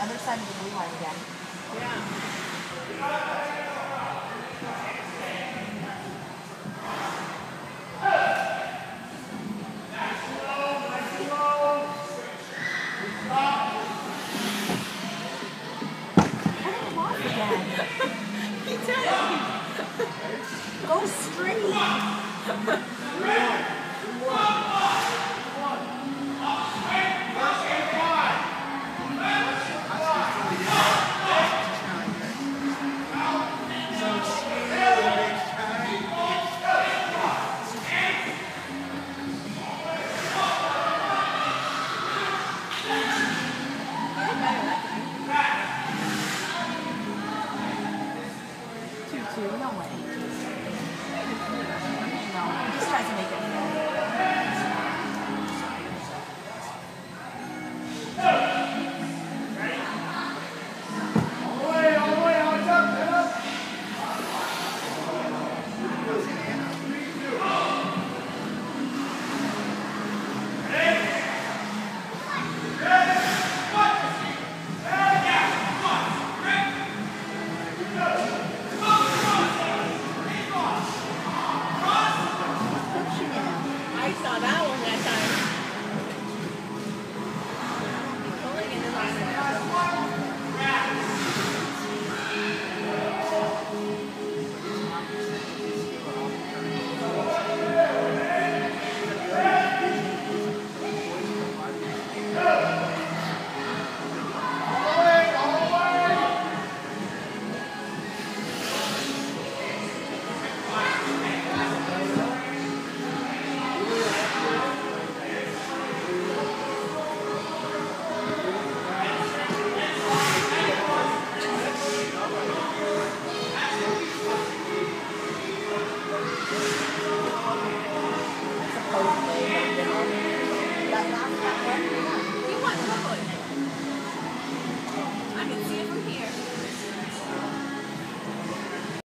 other side of the blue line again. Yeah. I don't walk again. He did. Go straight. หรือ Yeah.